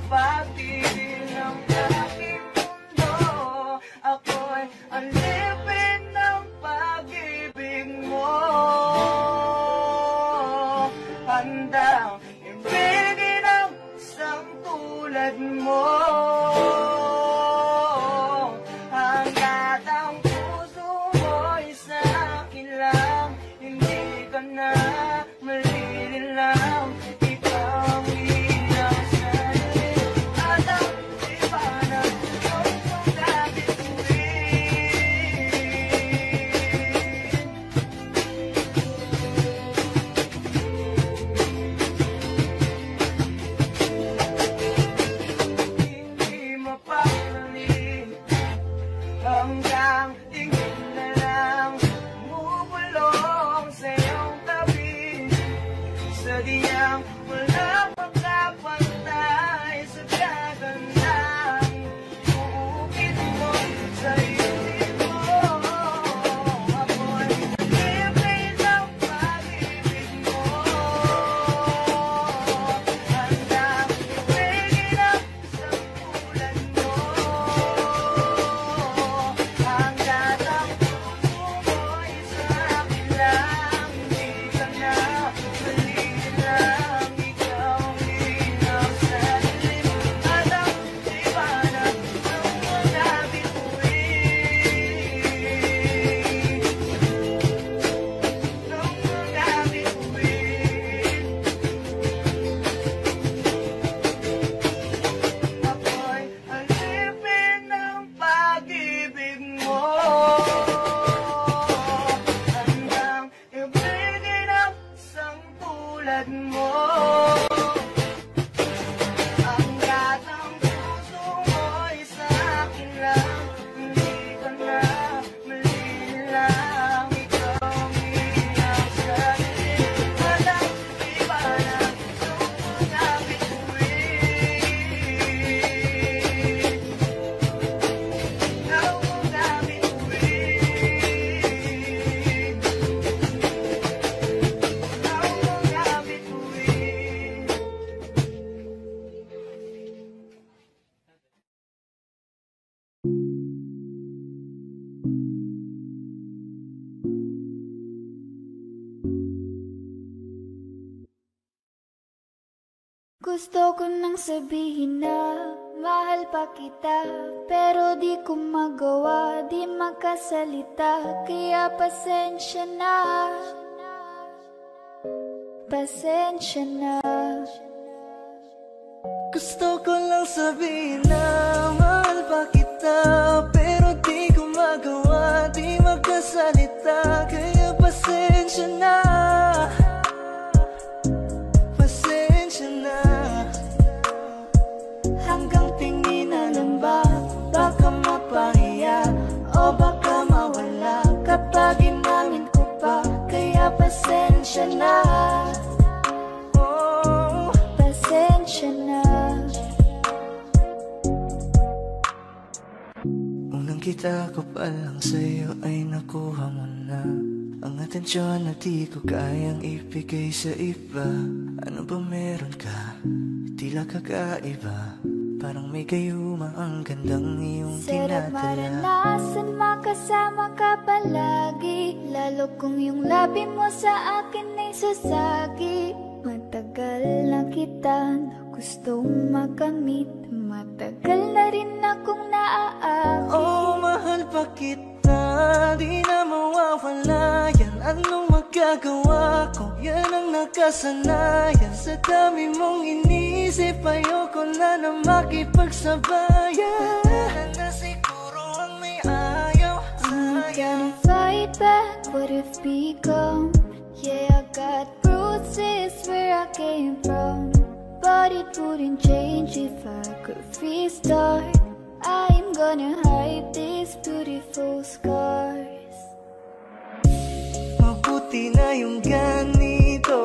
pati Gusto ko nang sabihin na mahal pa kita Pero di ko magawa, di makasalita Kaya pasensya na. Pasensya na. Gusto ko lang sabihin na Kapag inamin ko pa Kaya pasensya na. Oh Pasensya na. Unang kita ko pa sa'yo ay nakuha mo na. Ang atensyon na di ko kayang ibigay sa iba. Ano ba meron ka? Tila kakaiba Parang may gayuma ang gandang iyong Sarap tinatala. maranasan makasama ka palagi. Lalo kung yung labi mo sa akin ay sasagi. Matagal na kita na gustong makamit. Matagal na rin akong naaakit Oh, mahal pa kita Di na mawawala yan. Anong magagawa ko? Yan ang nakasanayan. Sa dami mong inisip Ayoko na na makipagsabayan. Kailan na siguro ang may ayaw. I'm gonna fight back what if become. Yeah, I got bruises where I came from. But it wouldn't change if I could restart I'm gonna hide these beautiful scars. Mabuti na yung ganito.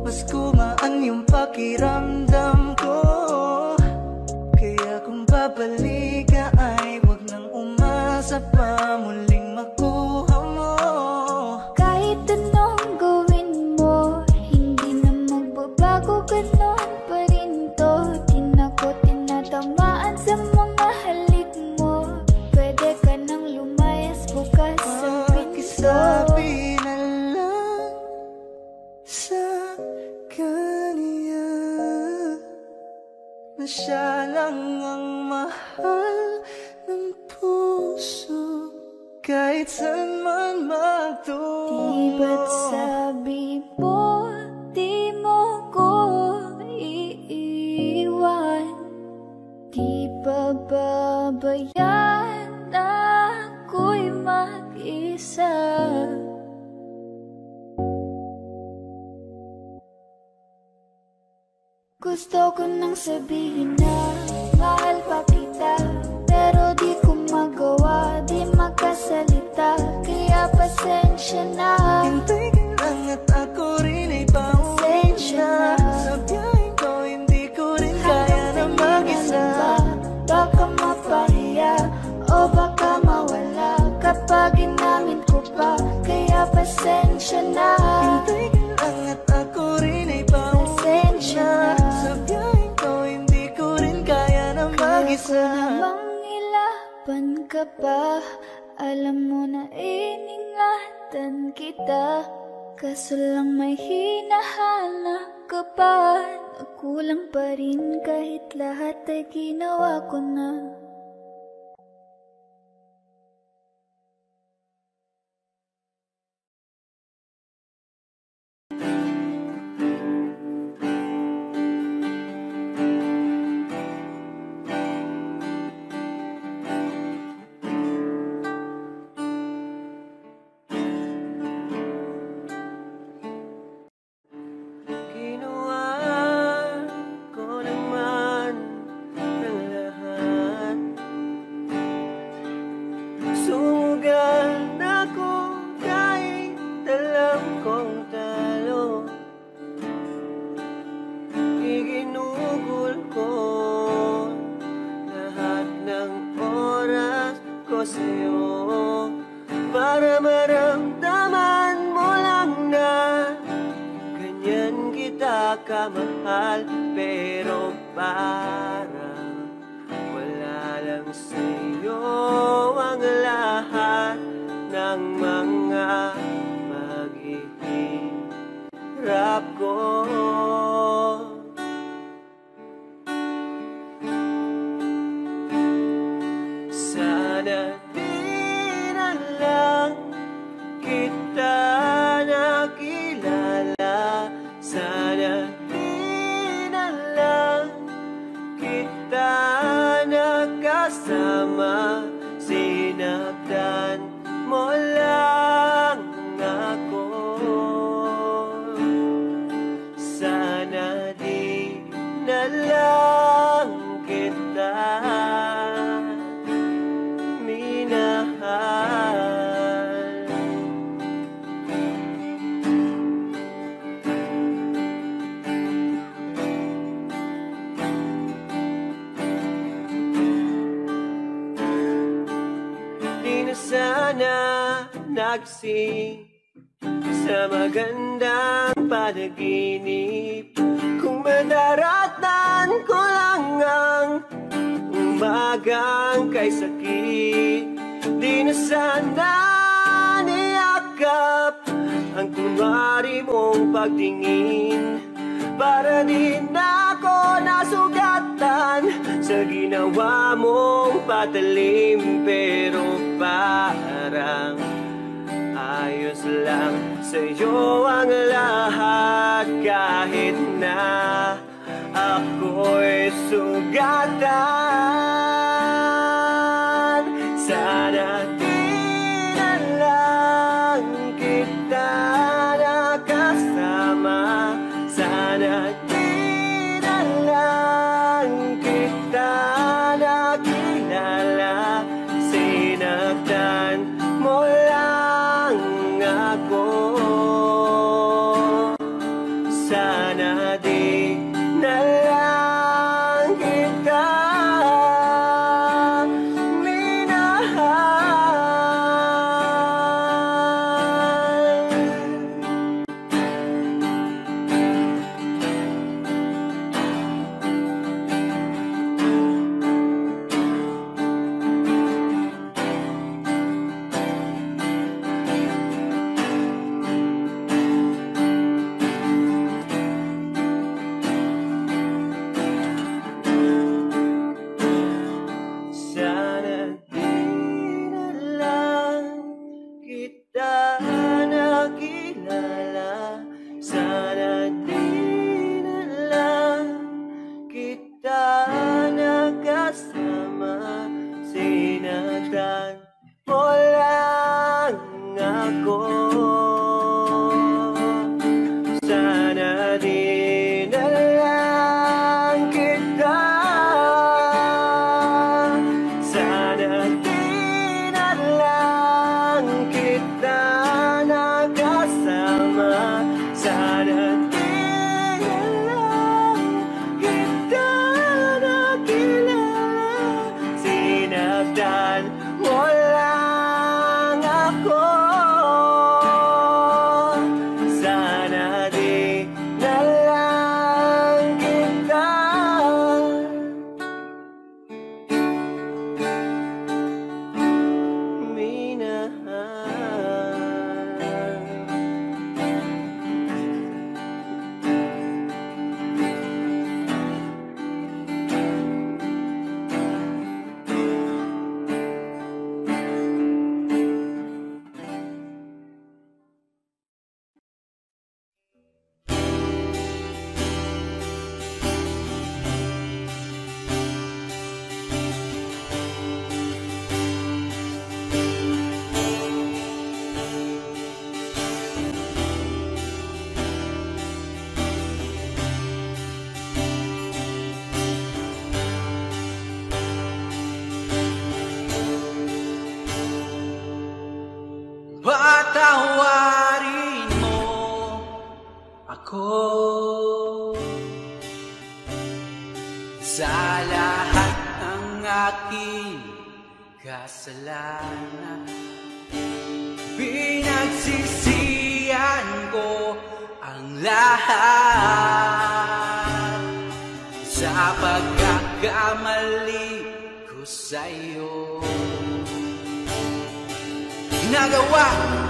Mas kumaan yung pakiramdam ko. Kaya kung babalik ka ay Huwag nang umasa pa sa kanya Na siya lang ang mahal ng puso Kahit saan man magtungo Di ba't sabi mo Di mo ko iiwan. Di ba babayaan ako'y mag-isa ko nang sabihin na Mahal pa kita. Pero di ko magawa Di magkasalita. Kaya pasensya na. Hintay ka lang at ako rin ay pauwi na. Sa ko hindi ko rin kaya na mag-isa. Baka mapahiya O baka mawala Kapag inamin ko pa. Kaya pasensya na. Hintay ka ka pa Alam mo na iningatan kita. Kaso lang may hinahanap ka pa Nakulang pa rin kahit lahat ay ginawa ko na sa magandang panaginip. Kung madaratan ko lang ang umagang kay sakit Di na sana niyakap ang kunwari mong pagtingin. Para di na ako nasugatan sa ginawa mong patalim Pero parang ayos lang. Sa'yo ang lahat Kahit na ako'y sugatan ako Sa lahat ng aking kasalanan Pinagsisiyan ko ang lahat. Sa pagkakamali ko sa'yo Ginagawa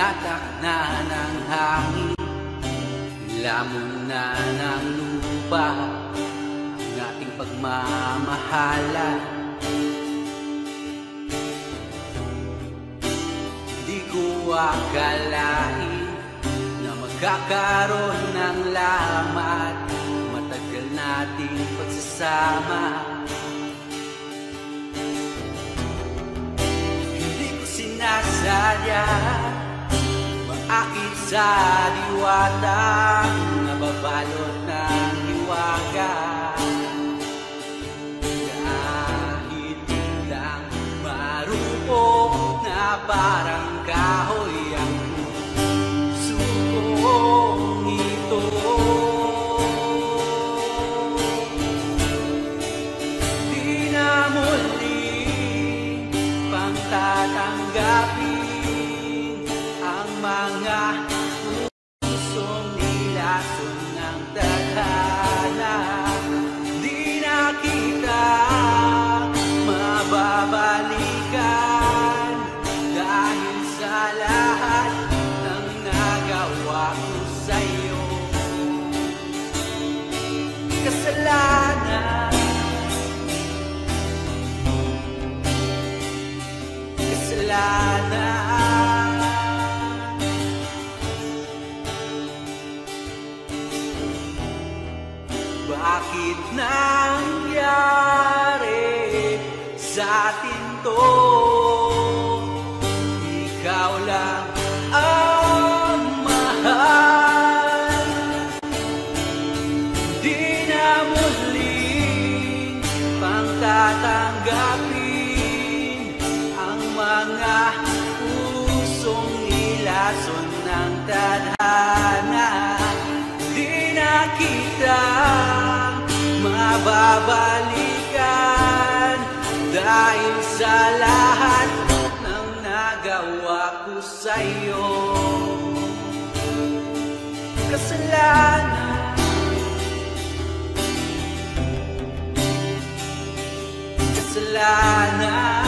Hinatak na ng hangin. Lamon na ng lupa. Ang ating pagmamahalan. Hindi ko akalain Na magkakaroon ng lamat. Matagal nating pagsasama. Hindi ko sinasadya Maakit sa diwata Nababalot ng hiwaga. Kahit lang marupok na parang kahoy ang mga to? Ikaw lang ang mahal Di na muling pangtatanggapin Ang mga pusong nilason ng tadhana Di na kita mababalikan Dahil sa lahat ng nagawa ko sa'yo. Kasalanan. Kasalanan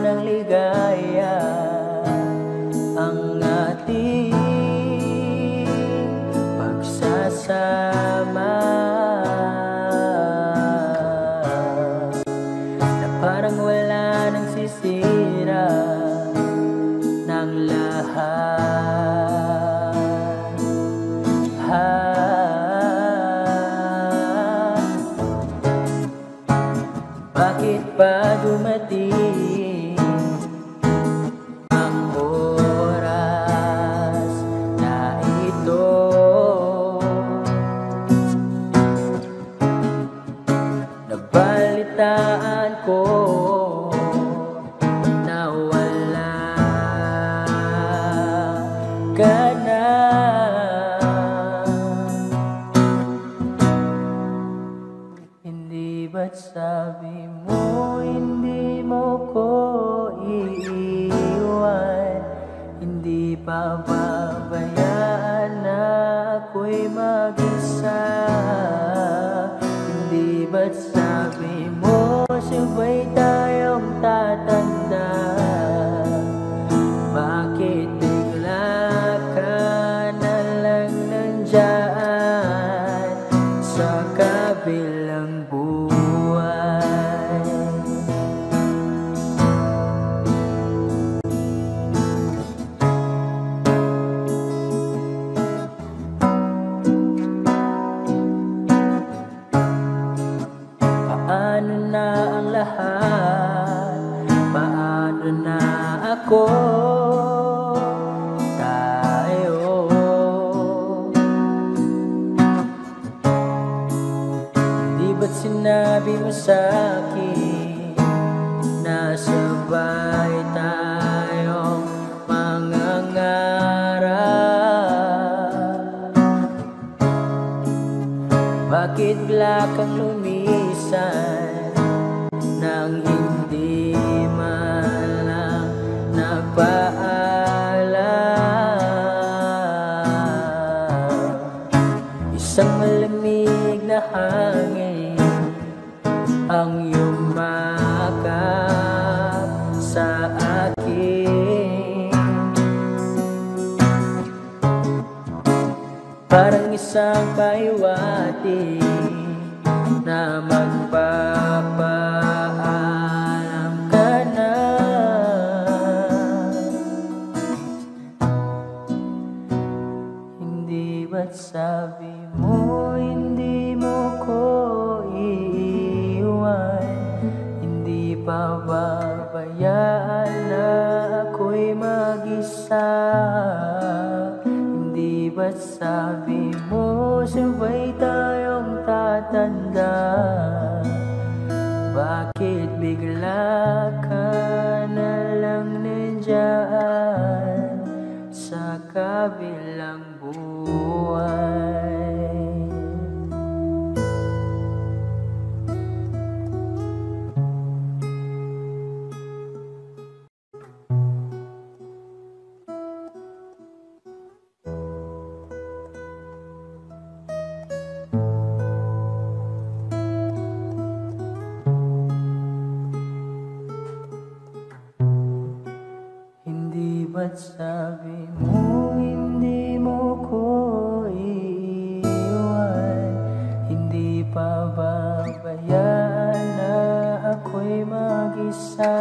ng ligaya. 꼭 At sabi mo hindi mo ko iiwan. Hindi pa babayaan na ako'y mag-isa.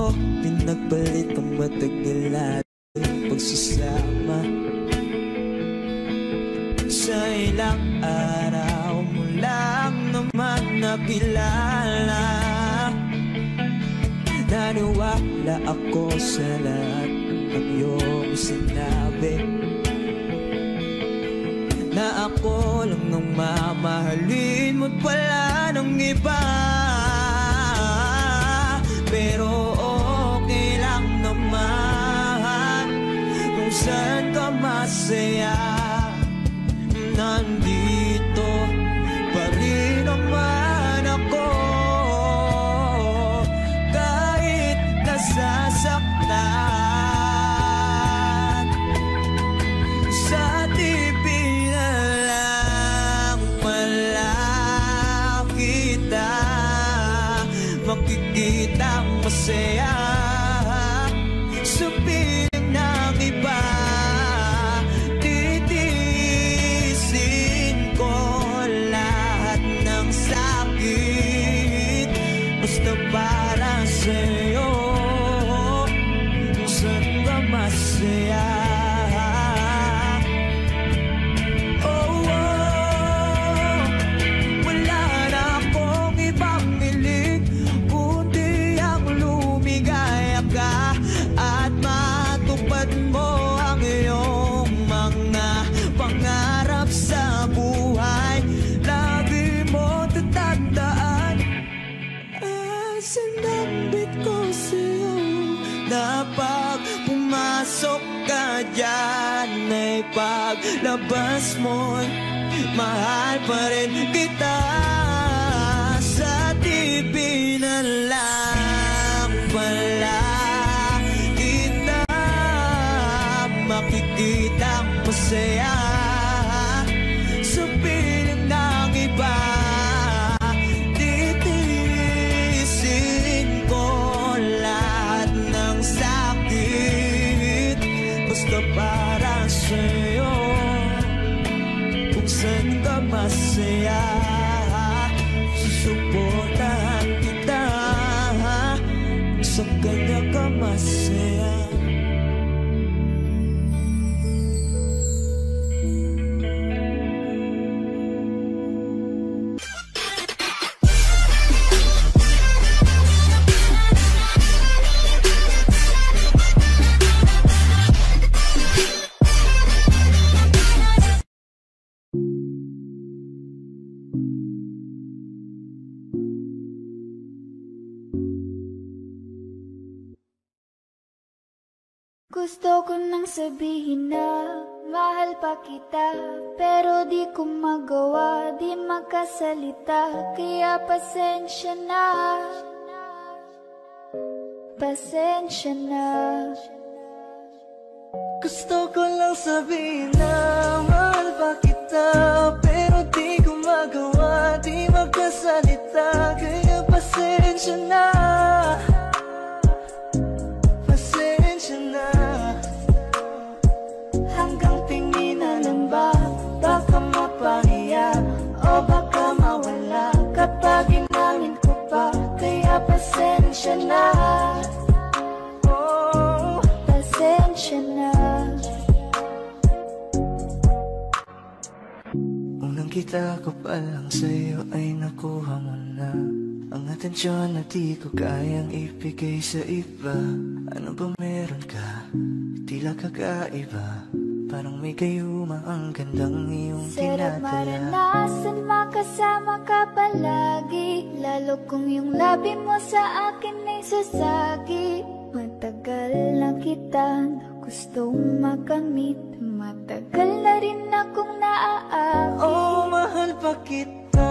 mo Pinagpalit ang matag nila Pagsasama. Sa ilang araw mo lang naman nakilala. Naniwala ako sa lahat ng iyong sinabi. Na ako lang ang mamahalin mo't pala ng iba. Pero cear. na pag pumasok ka dyan. Ay paglabas mo'y mahal pa rin kita. sabihin na mahal pa kita Pero di ko magawa, di makasalita Kaya pasensya na. Pasensya na. Gusto ko lang sabihin na mahal pa kita Oh, Pasensya na Unang kita ko pa lang sa'yo ay nakuha mo na. Ang atensyon na di ko kayang ibigay sa iba. Ano ba meron ka? Tila kakaiba Parang may gayuma ang gandang iyong Sarap tinatala maranasan makasama ka palagi Lalo kung yung labi mo sa akin ay sasagi. Matagal na kita na gustong makamit Matagal na rin akong naaakit. Oh, mahal pa kita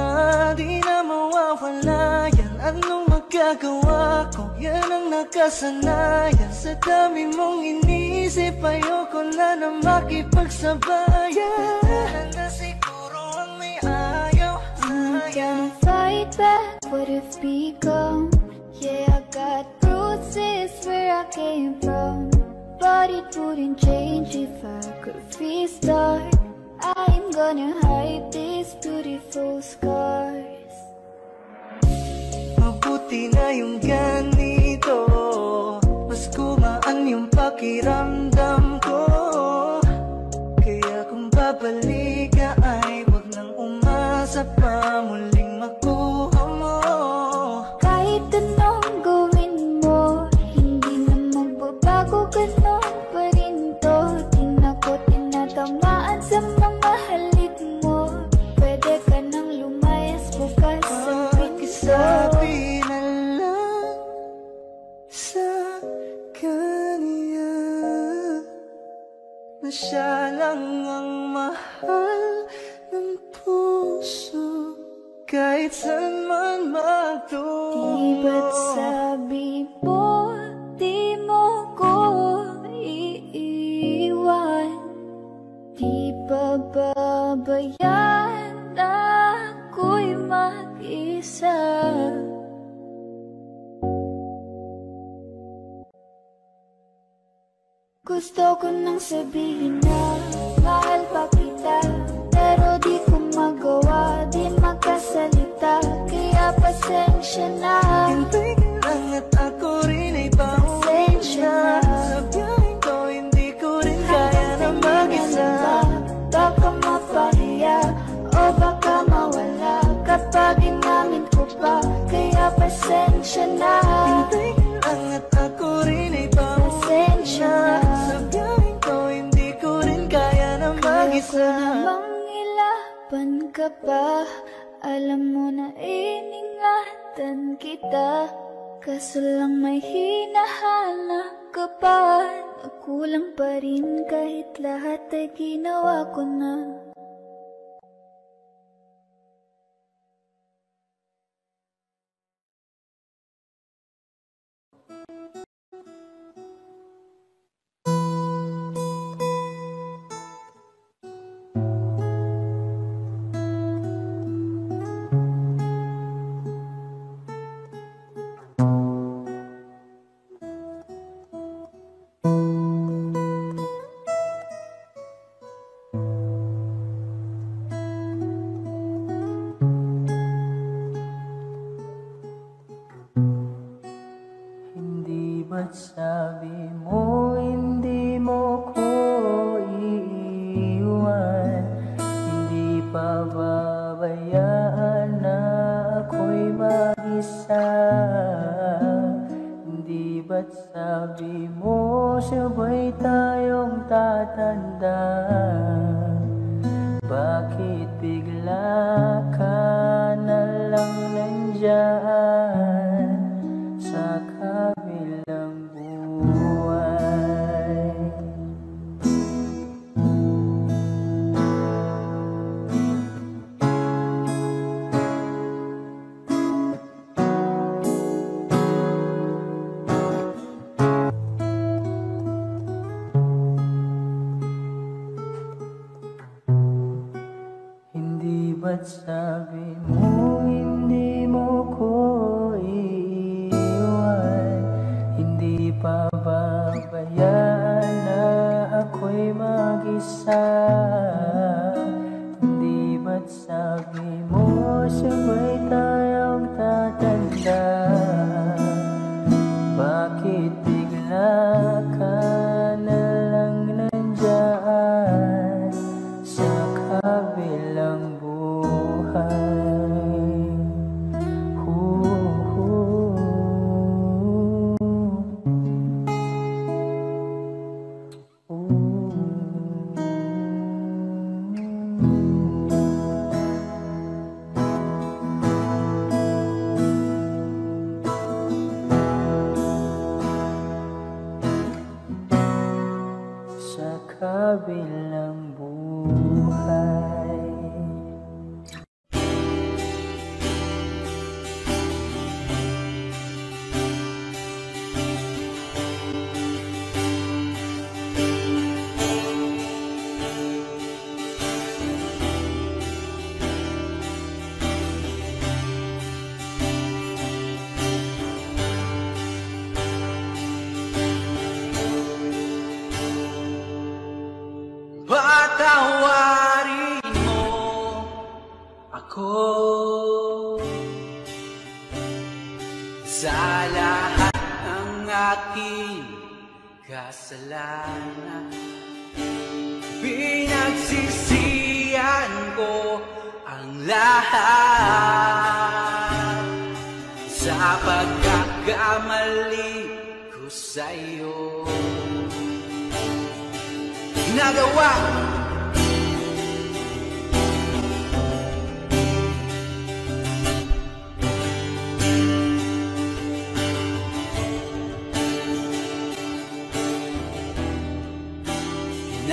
Di na mawawala yan. Anong magagawa ko? Yan ang nakasanayan. Sa dami mong inisip Ayoko na na makipagsabayan. Na na siguro ang may ayaw. I'm fight back? What if become Yeah, I got bruises where I came from. But it wouldn't change if I could restart. I ain't gonna hide these beautiful scars Mabuti na yung ganito. Mas gumaan yung pakiramdam ko. Kaya kung babalik ka ay Huwag nang umasa pa muling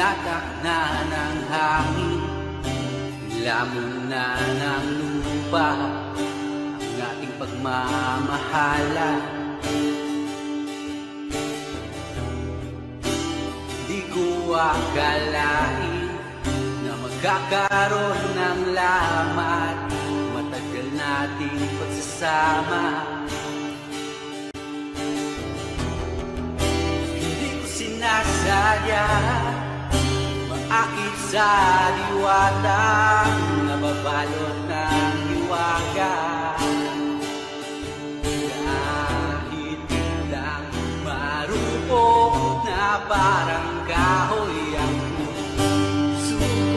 Natak na ng hangin. Lamon na ng lupa. Ang ating pagmamahalan. Di ko akalain Na magkakaroon ng lamat. Matagal nating pagsasama. Hindi ko Maakit sa diwatang Nababalot ng hiwaga. Kahit lang marupok na parang kahoy ang pusong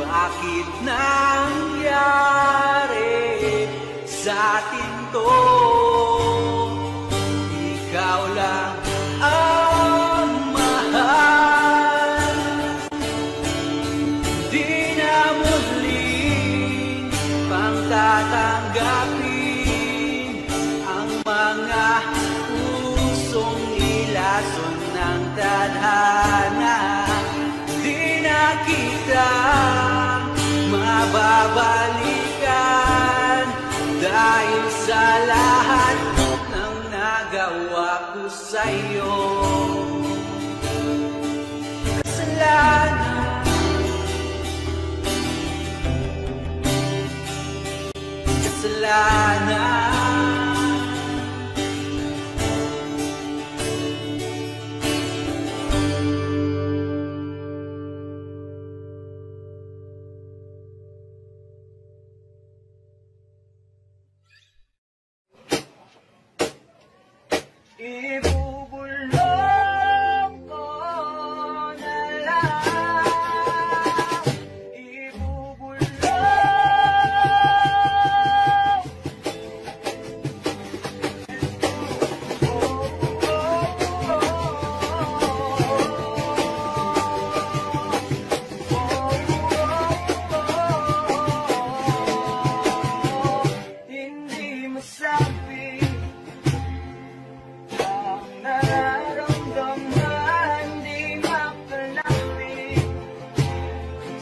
Bakit nangyari sa atin to? Mababalikan Dahil sa lahat ng nagawa ko sa'yo. Kasalanan. Kasalanan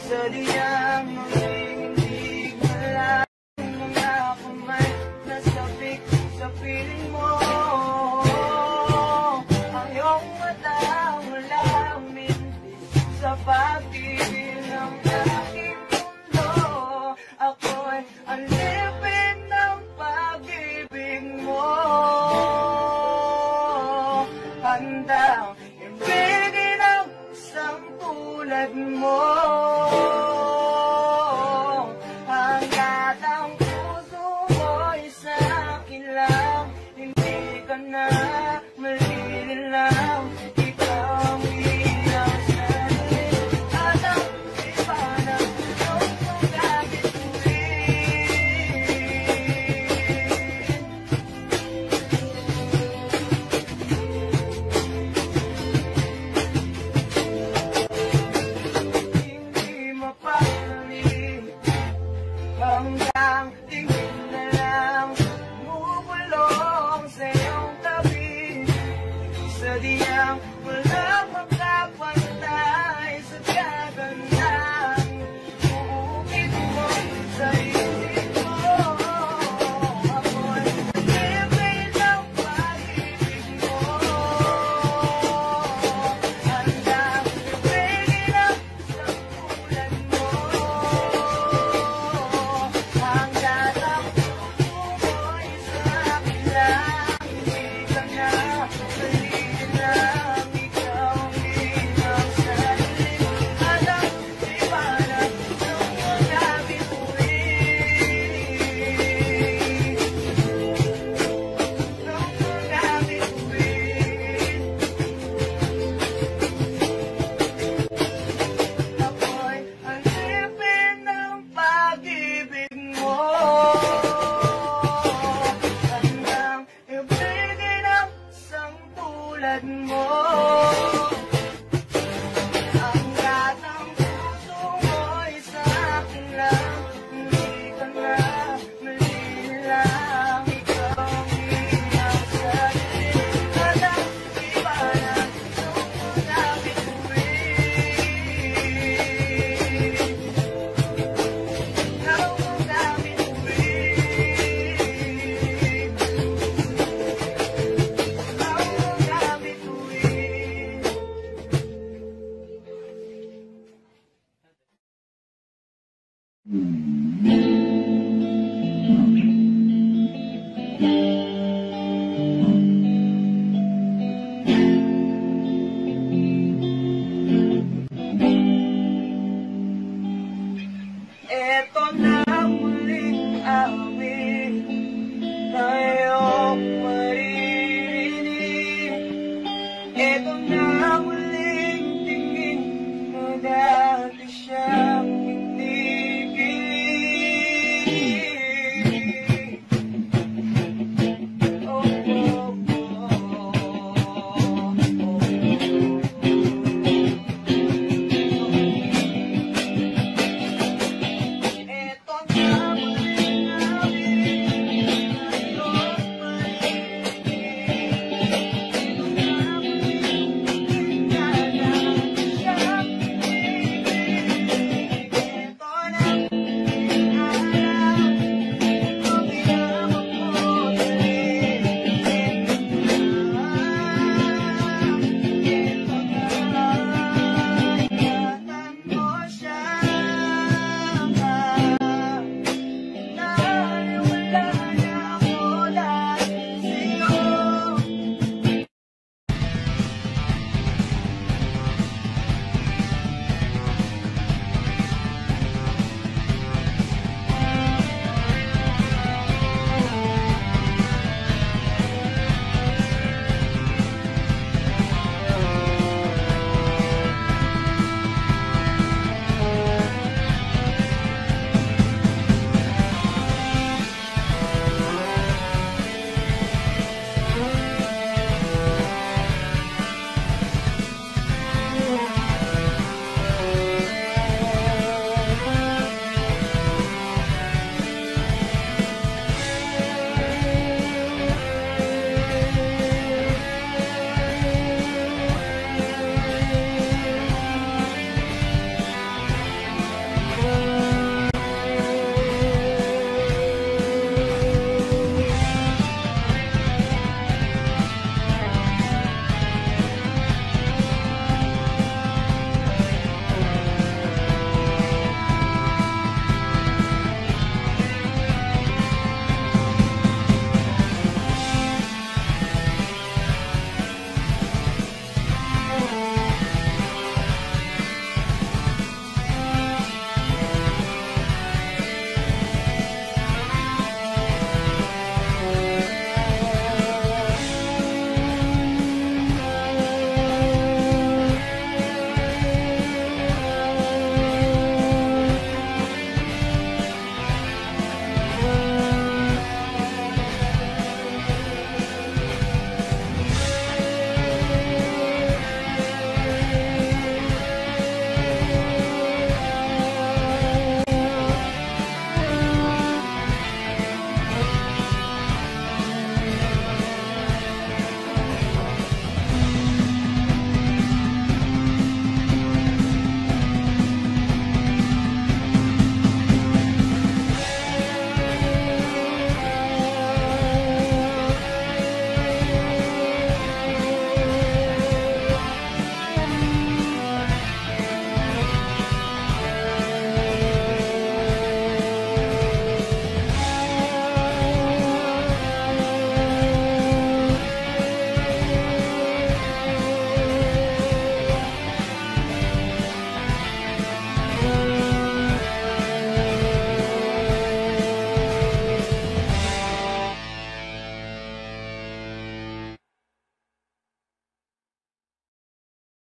sadiyam